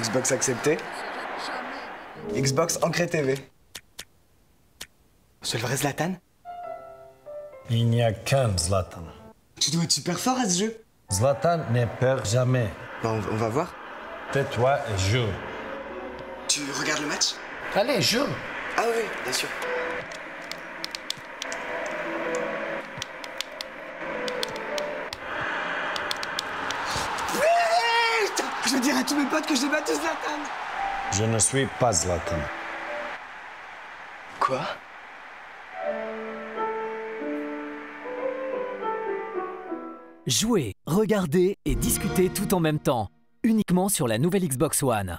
Xbox accepté. Xbox Ancré TV. C'est le vrai Zlatan? Il n'y a qu'un Zlatan. Tu dois être super fort à ce jeu. Zlatan ne perd jamais. Bon, on, on va voir. Tais-toi et joue. Tu regardes le match? Allez, joue. Ah oui, bien sûr. Je veux dire à tous mes potes que j'ai battu Zlatan Je ne suis pas Zlatan. Quoi? Jouez, regardez et discutez tout en même temps, uniquement sur la nouvelle Xbox One.